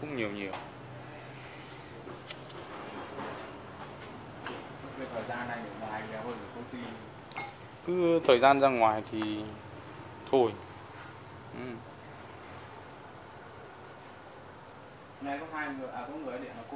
cũng nhiều nhiều. Cái thời gian này ở ngoài nhiều hơn ở công ty. Cứ thời gian ra ngoài thì thôi. Ừ. nghe có hai người à có người điện là cô